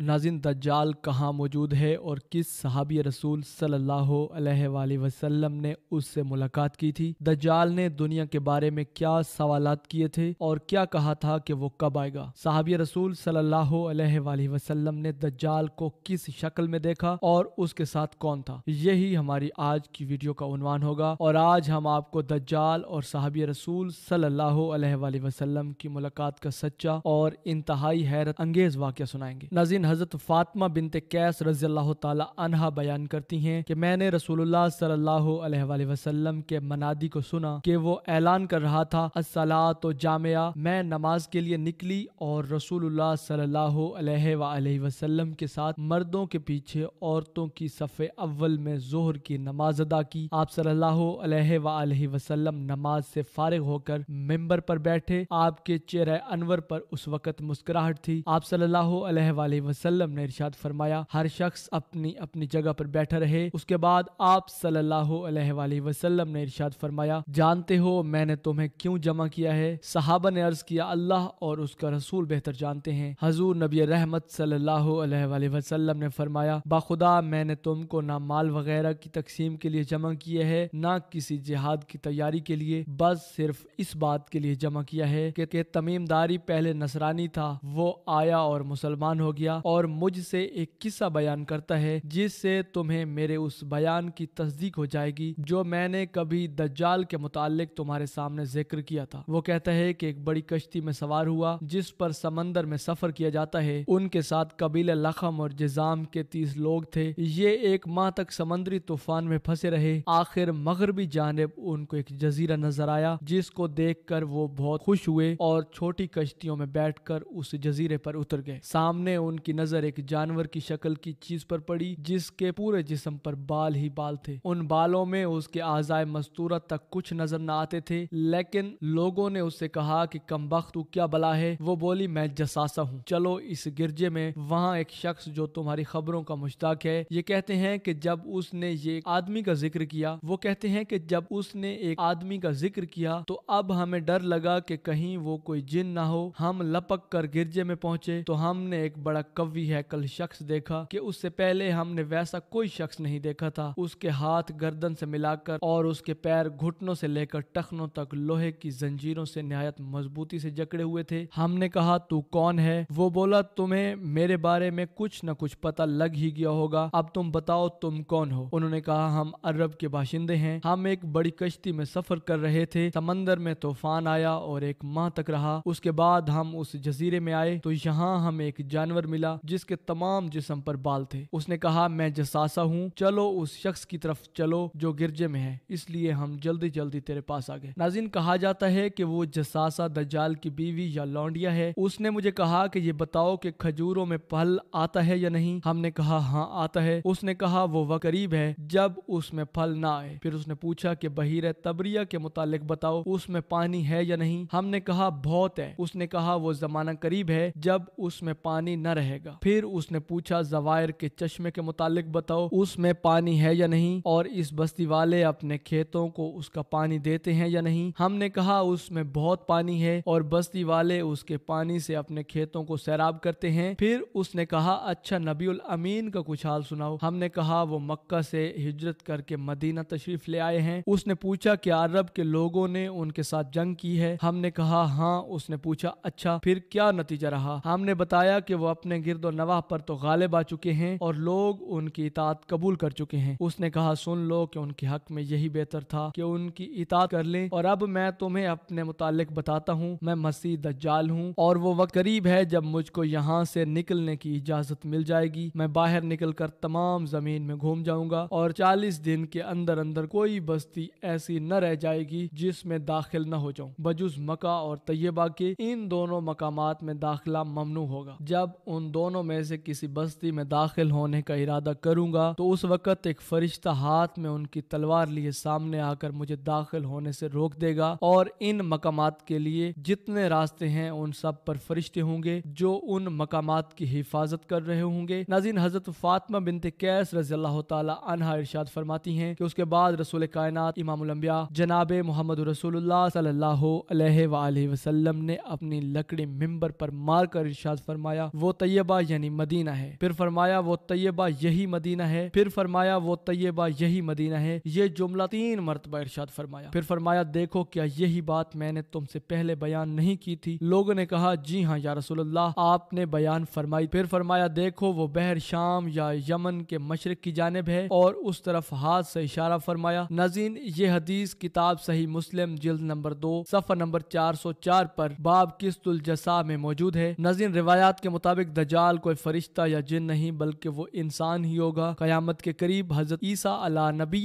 नाजिन दज्जाल कहाँ मौजूद है और किस सहाबी रसूल सल्लल्लाहु अलैहि वसल्लम ने उससे मुलाकात की थी? दज्जाल ने दुनिया के बारे में क्या सवाल किए थे और क्या कहा था कि वो कब आएगा? सहाबी रसूल सल्लल्लाहु अलैहि वसल्लम ने दज्जाल को किस शक्ल में देखा और उसके साथ कौन था? यही हमारी आज की वीडियो का उन्वान होगा और आज हम आपको दज्जाल और सहाबी रसूल सल्लल्लाहु अलैहि वसल्लम की मुलाकात का सच्चा और इंतहाई हैरत अंगेज वाक्य सुनाएँगे। नाजिन हज़रत फातिमा बिनते कैस रज़ी अल्लाह तहा बयान करती हैं कि मैंने रसूलुल्लाह सल्लल्लाहु अलैहि वसल्लम के मनादी को सुना कि वो ऐलान कर रहा था असला तो जामिया, मैं नमाज़ के लिए निकली और रसूलुल्लाह सल्लल्लाहु अलैहि वसल्लम के साथ मर्दों के पीछे औरतों की सफ़े अव्वल में जोहर की नमाज़ अदा की। आप सल्लल्लाहु अलैहि वसल्लम नमाज़ से फारिग होकर मिंबर पर बैठे, आपके चेहरे अनवर पर उस वक्त मुस्कुराहट थी। आप सल्लल्लाहु अलैहि वसल्लम ने इरशाद फरमाया, हर शख्स अपनी अपनी जगह पर बैठा रहे। उसके बाद आप सल्लल्लाहु अलैहि वसल्लम ने इरशाद फरमाया, जानते हो मैंने तुम्हें क्यों जमा किया है? सहाबा ने अर्ज़ किया, अल्लाह और उसका रसूल बेहतर जानते हैं। हजूर नबी रहमत सल्लल्लाहु अलैहि वसल्लम ने फरमाया, बाखुदा, मैंने तुमको ना माल वगैरह की तकसीम के लिए जमा किया है, ना किसी जिहाद की तैयारी के लिए, बस सिर्फ़ इस बात के लिए जमा किया है कि तमीमदारी पहले नसरानी था, वो आया और मुसलमान हो गया और मुझसे एक किस्सा बयान करता है, जिससे तुम्हें मेरे उस बयान की तस्दीक हो जाएगी, जो मैंने कभी दज्जाल के मुतालिक तुम्हारे सामने ज़िक्र किया था। वो कहता है कि एक बड़ी कश्ती में सवार हुआ, जिस पर समंदर में सफ़र किया जाता है। उनके साथ कबीले लखम और जिजाम के तीस लोग थे। ये एक माह तक समुद्री तूफ़ान में फंसे रहे। आखिर मगरबी जानब उनको एक जजीरा नज़र आया, जिसको देख कर वो बहुत खुश हुए और छोटी कश्तियों में बैठकर उस जजीरे पर उतर गए। सामने उनकी नज़र एक जानवर की शक्ल की चीज़ पर पड़ी, जिसके पूरे जिस्म पर बाल ही बाल थे। उन बालों में उसके आजाय मस्तूरा तक कुछ नज़र न आते थे, लेकिन लोगों ने उससे कहा कि, कम तू क्या बला है? वो बोली, मैं जसासा हूँ। चलो इस गिरजे में वहाँ एक शख्स जो तुम्हारी खबरों का मुश्ताक है। ये कहते हैं कि जब उसने ये आदमी का ज़िक्र किया, वो कहते हैं कि जब उसने एक आदमी का ज़िक्र किया तो अब हमें डर लगा कि कहीं वो कोई जिन ना हो। हम लपक कर गिरजे में पहुँचे तो हमने एक बड़ा कवि है, कल शख्स देखा कि उससे पहले हमने वैसा कोई शख्स नहीं देखा था। उसके हाथ गर्दन से मिलाकर और उसके पैर घुटनों से लेकर टखनों तक लोहे की जंजीरों से नहायत मजबूती से जकड़े हुए थे। हमने कहा, तू कौन है? वो बोला, तुम्हें मेरे बारे में कुछ न कुछ पता लग ही गया होगा। अब तुम बताओ, तुम कौन हो? उन्होंने कहा, हम अरब के बाशिंदे हैं। हम एक बड़ी कश्ती में सफ़र कर रहे थे। समंदर में तूफ़ान आया और एक माह तक रहा। उसके बाद हम उस जजीरे में आए। तो यहाँ हमें एक जानवर मिला। जिसके तमाम जिसम पर बाल थे। उसने कहा, मैं जसासा हूँ। चलो उस शख्स की तरफ़ चलो जो गिरजे में है। इसलिए हम जल्दी जल्दी तेरे पास आ गए। नाजिन, कहा जाता है कि वो जसासा दजाल की बीवी या लौंडिया है। उसने मुझे कहा कि ये बताओ कि खजूरों में फल आता है या नहीं। हमने कहा हाँ आता है। उसने कहा, वो वह करीब है जब उसमें फल ना आए। फिर उसने पूछा कि, बहीर तबरिया के मुतालिक बताओ, उसमें पानी है या नहीं? हमने कहा, बहुत है। उसने कहा, वो जमाना करीब है जब उसमें पानी न रहेगा फिर उसने पूछा, जवायर के चश्मे के मुतालिक बताओ, उसमें पानी है या नहीं? और इस बस्ती वाले अपने खेतों को उसका पानी देते हैं या नहीं? हमने कहा, उसमें बहुत पानी है। और बस्ती वाले उसके पानी से अपने खेतों को सैराब करते हैं। फिर उसने कहा अच्छा नबीउल अमीन का कुछ हाल सुनाओ। हमने कहा, वो मक्का से हिजरत करके मदीना तशरीफ़ ले आए हैं। उसने पूछा कि अरब के लोगों ने उनके साथ जंग की है? हमने कहा हाँ। उसने पूछा अच्छा फिर क्या नतीजा रहा? हमने बताया कि वो अपने गिरद नवाह पर तो गालिब आ चुके हैं और लोग उनकी इतात कबूल कर चुके हैं। उसने कहा, सुन लो कि उनके हक में यही बेहतर था कि उनकी इतात कर लें और अब मैं तुम्हें अपने मुतालिक बताता हूँ। मैं मसीह दज्जाल हूँ और वो वक्त करीब है जब मुझको यहाँ से निकलने की इजाज़त मिल जाएगी। मैं बाहर निकल कर तमाम ज़मीन में घूम जाऊँगा और चालीस दिन के अंदर अंदर कोई बस्ती ऐसी न रह जाएगी जिसमें दाखिल न हो जाऊँ। बजुज मका और तैयबा के इन दोनों मकामात में दाखिला ममनू होगा। जब उन दोनों में से किसी बस्ती में दाखिल होने का इरादा करूँगा तो उस वक्त एक फरिश्ता हाथ में उनकी तलवार लिए सामने आकर मुझे दाखिल होने से रोक देगा और इन मकामात के लिए जितने रास्ते हैं उन सब पर फरिश्ते होंगे जो उन मकामात की हिफाजत कर रहे होंगे। नाजिन हज़रत फातमा बिनते कैस रज़ी अल्लाह इरशाद फरमाती हैं कि उसके बाद रसूल कायनात इमामुलंबिया जनाब मोहम्मद रसूलुल्लाह सल्लल्लाहु अलैहि वसल्लम ने अपनी लकड़ी मिंबर पर मारकर इरशाद फरमाया, वो तैयबा तैयबा यानी मदीना है। फिर फरमाया, वो तैयबा यही मदीना है। फिर फरमाया, वो तैयबा यही मदीना है। ये जुमला तीन मरतबा इरशाद फरमाया। फिर फरमाया, देखो क्या यही बात मैंने तुमसे पहले बयान नहीं की थी। लोगों ने कहा, जी हाँ या रसोल्लाह आपने बयान फरमाई। फिर फरमाया, देखो, वो बहर शाम या यमन के मशरक की जानब है। और उस तरफ़ हाथ से इशारा फरमाया नजीन ये हदीस किताब सही मुस्लिम, जिल्द नंबर दो सफ़र नंबर चार सौ चार पर बाब किस्तुल जसा में मौजूद है। नजीन रिवायात के मुताबिक दजाल कोई फरिश्ता या जिन नहीं, बल्कि वो इंसान ही होगा। कयामत के करीब हज़रत ईसा अला नबी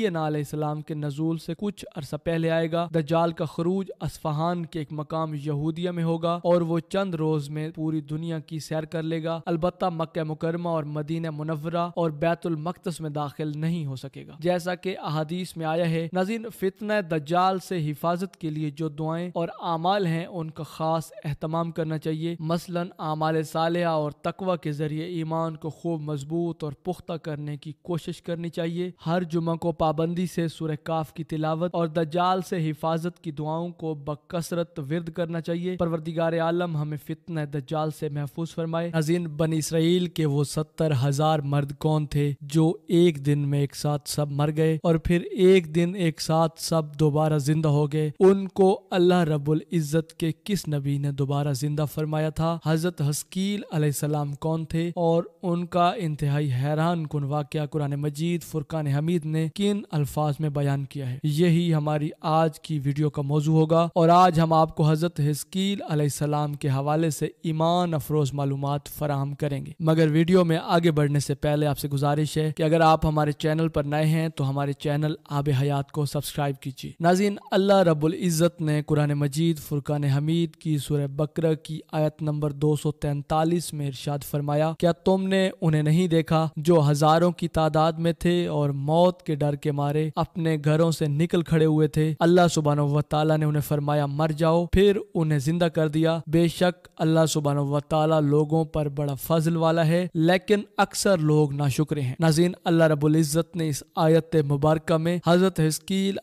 सलाम के नजूल से कुछ अरसा पहले आएगा। दजाल का खरूज असफहान के एक मकाम यहूदिया में होगा और वो चंद रोज में पूरी दुनिया की सैर कर लेगा। अलबत् मक् मुकरमा और मदीना मुनवरा और बैतुल मकदस में दाखिल नहीं हो सकेगा। जैसा कि अहादीस में आया है नजीन फितना दजाल से हिफाजत के लिए जो दुआएँ और अमाल हैं, उनका खास एहतमाम करना चाहिए। मसलन आमाल साल और तकवा के ज़रिए ईमान को खूब मज़बूत और पुख्ता करने की कोशिश करनी चाहिए। हर जुमा को पाबंदी से सुर काफ की तिलावत और दजाल से हिफाजत की दुआओं को बकसरत विरद करना चाहिए। परवरदिगार आलम हमें फितना दजाल से महफूज फरमाए। नजीन बन इसराइल के वो सत्तर हज़ार मर्द कौन थे जो एक दिन में एक साथ सब मर गए और फिर एक दिन एक साथ सब दोबारा ज़िंदा हो गए। उनको अल्लाह रबुल इज़्ज़त के किस नबी ने दोबारा ज़िंदा फरमाया था? हज़रत हस्कील अलैहिस्सलाम कौन थे और उनका इंतहाई हैरान कन वाक़ कुरान मजीद फुरकान हमीद ने किन अल्फाज में बयान किया है। यही हमारी आज की वीडियो का मौजू होगा और आज हम आपको हज़रत हस्कील के हवाले से ईमान अफरोज मालूम फराहम करेंगे। मगर वीडियो में आगे बढ़ने से पहले आपसे गुजारिश है कि अगर आप हमारे चैनल पर नए हैं तो हमारे चैनल आब हयात को सब्सक्राइब कीजिए। नाजीन अल्लाह रबुल इज़्ज़त ने कुरान मजीद फुरकान हमीद की सुर बकर की आयत नंबर 243 में इरशाद फरमाया, क्या तुमने उन्हें नहीं देखा जो हज़ारों की तादाद में थे और मौत के डर के मारे अपने घरों से निकल खड़े हुए थे? अल्लाह सुबहान व ताला ने उन्हें फरमाया, मर जाओ। फिर उन्हें ज़िंदा कर दिया। बेशक अल्लाह सुबहान व ताला लोगों पर बड़ा फजल वाला है, लेकिन अक्सर लोग नाशुक्र हैं। नाजीन अल्लाह रबुल्जत ने इस आयत मुबारक में हज़रत हस्कील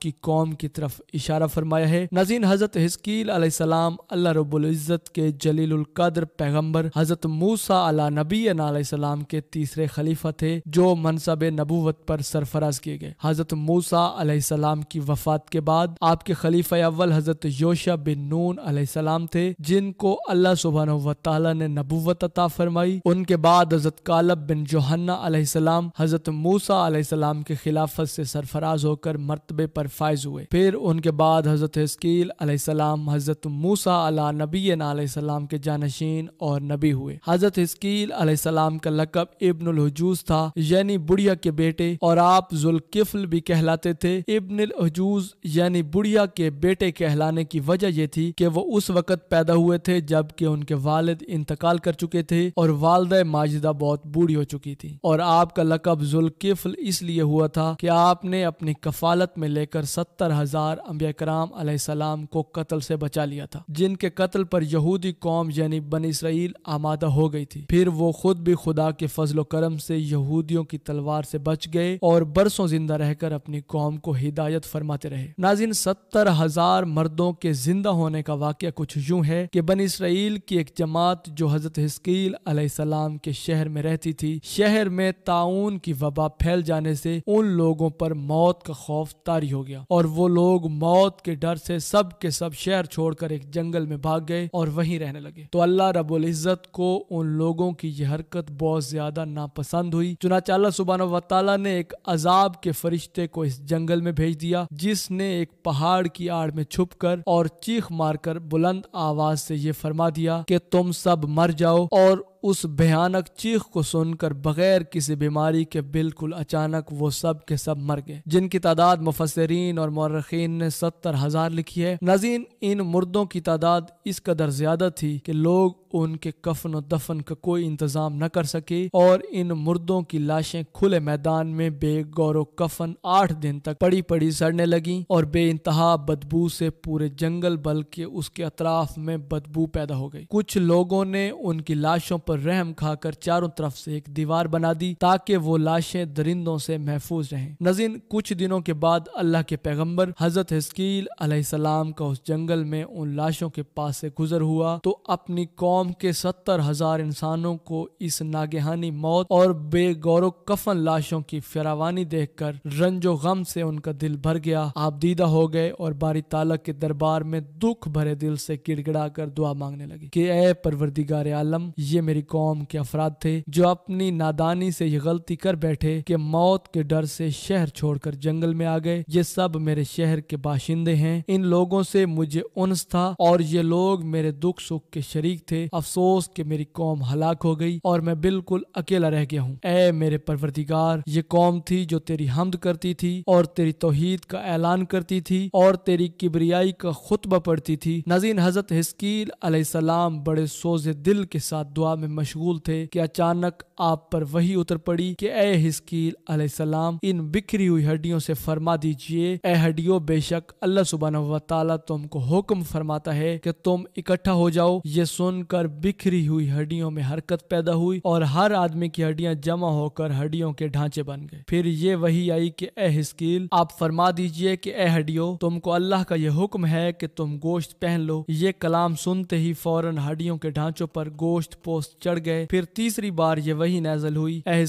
की कौम की तरफ़ इशारा फरमाया है। नजीन हज़रत हस्कील अल्लाह रबुल्जत के जलील पैगंबर हज़रत मूसा अला नबी सलाम के तीसरे खलीफा थे, जो मनसब नबूवत पर सरफराज किए गए। हज़रत मूसा सलाम की वफात के बाद आपके खलीफा अव्वल हज़रत योशा बिन नून सलाम थे, जिनको अल्लाह सुबहान व ने नबूवत अता फरमाई। उनके बाद हज़रत कालब बिन जोहन्ना सलाम हज़रत मूसा सलाम के खिलाफत से सरफराज होकर मरतबे पर फायज हुए। फिर उनके बाद हज़रत हस्कील सलाम हज़रत मूसा अला नबी सलाम के जानशीन और नबी हुए। हज़रत हस्कील सलाम का लकब इब्न हजूज था, यानी बुढ़िया के बेटे, और आप जुल्किफल भी कहलाते थे। इब्न हजूज, यानी बुढ़िया के बेटे कहलाने की वजह यह थी कि वो उस वक्त पैदा हुए थे जबकि उनके वालिद इंतकाल कर चुके थे और वालद माजिदा बहुत बूढ़ी हो चुकी थी। और आपका लकब जुल्किफल इसलिए हुआ था कि आपने अपनी कफालत में लेकर सत्तर हज़ार अम्बिया कराम सलाम को कत्ल से बचा लिया था, जिनके कत्ल पर यहूदी कौम, यानी बन इसराइल आमादा हो गई थी। फिर वो खुद भी खुदा के फजल करम से यहूदियों की तलवार से बच गए और बरसों ज़िंदा रहकर अपनी कौम को हिदायत फरमाते रहे। नाजिन सत्तर हज़ार मर्दों के ज़िंदा होने का वाक्य कुछ यूँ है कि बन इसराइल की एक जमात जो हज़रत हस्कील सलाम के शहर में रहती थी, शहर में ताउन की वबा फैल जाने से उन लोगों पर मौत का खौफ तारी हो गया और वो लोग मौत के डर से सब के सब शहर छोड़कर एक जंगल में भाग गए और वहीं रहने लगे। तो अल्लाह रबुल इज़्ज़त को उन लोगों की यह हरकत बहुत ज़्यादा नापसंद हुई। चुनाचाला अल्लाह सुबहान ने एक अजाब के फरिश्ते को इस जंगल में भेज दिया, जिसने एक पहाड़ की आड़ में छुप कर और चीख मारकर बुलंद आवाज़ से ये फरमा दिया कि तुम सब मर जाओ और उस भयानक चीख को सुनकर बगैर किसी बीमारी के बिल्कुल अचानक वो सब के सब मर गए। जिनकी तादाद मुफसरीन और मौरखीन ने सत्तर हज़ार लिखी है। नजीन इन मुर्दों की तादाद इस कदर ज़्यादा थी कि लोग उनके कफन और दफन का कोई इंतज़ाम न कर सके और इन मुर्दों की लाशें खुले मैदान में बेगौर कफन आठ दिन तक पड़ी पड़ी सड़ने लगी और बे इंतहा बदबू से पूरे जंगल बल्कि उसके अतराफ में बदबू पैदा हो गई। कुछ लोगों ने उनकी लाशों पर पर रहम खाकर चारों तरफ़ से एक दीवार बना दी ताकि वो लाशें दरिंदों से महफूज रहें। नजीन, कुछ दिनों के बाद अल्लाह के पैगंबर हज़रत हस्कील सलाम का उस जंगल में उन लाशों के पास से गुजर हुआ तो अपनी कौम के सत्तर हज़ार इंसानों को इस नागहानी मौत और बेगौर कफन लाशों की फिरावानी देखकर रंजो गम से उनका दिल भर गया। आप दीदा हो गए और बारी तालक के दरबार में दुख भरे दिल से गिड़गिड़ा कर दुआ मांगने लगे कि, ए परवरदिगार आलम, ये मेरी कौम के अफराद थे, जो अपनी नादानी से ये गलती कर बैठे कि मौत के डर से शहर छोड़कर जंगल में आ गए। ये सब मेरे शहर के बाशिंदे हैं। इन लोगों से मुझे उनस था और ये लोग मेरे दुख सुख के शरीक थे। अफसोस कि मेरी कौम हलाक हो गई और मैं बिल्कुल अकेला रह गया हूँ। ए मेरे परवरदिगार, ये कौम थी जो तेरी हमद करती थी और तेरी तोहीद का ऐलान करती थी और तेरी किबरियाई का खुतबा पढ़ती थी। नजीन हज़रत हिस्कील सलाम बड़े सोजे दिल के साथ दुआ में मशगूल थे कि अचानक आप पर वही उतर पड़ी कि, ए हिस्कील सलाम इन बिखरी हुई हड्डियों से फरमा दीजिए। ए हड्डियों, बेशक अल्लाह सुबह ताला तुमको हुक्म फरमाता है कि तुम इकट्ठा हो जाओ। ये सुनकर बिखरी हुई हड्डियों में हरकत पैदा हुई और हर आदमी की हड्डियाँ जमा होकर हड्डियों के ढांचे बन गए। फिर ये वही आई कि, ए हिस्कील, आप फरमा दीजिए कि, ए हड्डियों, तुमको अल्लाह का यह हुक्म है कि तुम गोश्त पहन लो। ये कलाम सुनते ही फ़ौरन हड्डियों के ढांचों पर गोश्त पोस्ट चढ़ गए। फिर तीसरी बार ये वही नाजल हुई। ए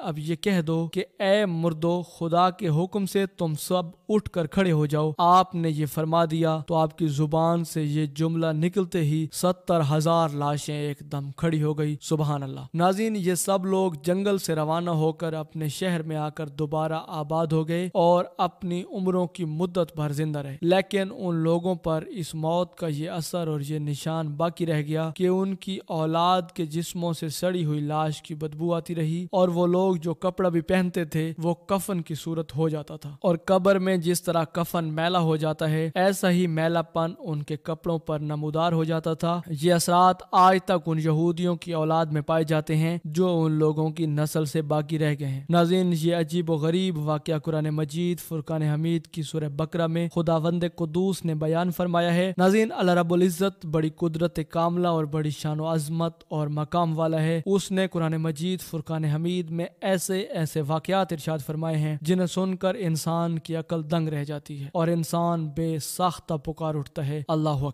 अब ये कह दो कि ए मुर्दो, खुदा के हुक्म से तुम सब उठ कर खड़े हो जाओ। आपने ये फरमा दिया तो आपकी ज़ुबान से ये जुमला निकलते ही सत्तर हज़ार लाशें एकदम खड़ी हो गई। सुबह अल्लाह नाजीन, ये सब लोग जंगल से रवाना होकर अपने शहर में आकर दोबारा आबाद हो गए और अपनी उम्रों की मुद्दत भर ज़िंदा रहे। लेकिन उन लोगों पर इस मौत का ये असर और ये निशान बाकी रह गया कि उनकी औलाद के जिस्मों से सड़ी हुई लाश की बदबू आती रही और वो लोग जो कपड़ा भी पहनते थे, वो कफन की सूरत हो जाता था। और कब्र में जिस तरह कफन मैला हो जाता है, ऐसा ही मैलापन उनके कपड़ों पर नमूदार हो जाता था। ये असरात आज तक उन यहूदियों की औलाद में पाए जाते हैं, जो उन लोगों की नस्ल से बाकी रह गए हैं। नाजिन, ये अजीब व गरीब वाक़ कुरान मजीद, फुरकान हमीद की सुर बकरा में खुदा वंद कुदूस ने बयान फरमाया है। नाजिन, अल्लाह रब्बुल इज़्ज़त बड़ी कुदरत कामला और बड़ी शान अजमत और मकाम वाला है। उसने कुरान मजीद, फुरकान हमीद में ऐसे ऐसे वाकयात इर्शाद फरमाए हैं, जिन्हें सुनकर इंसान की अकल दंग रह जाती है और इंसान बेसाख्ता पुकार उठता है। अल्लाह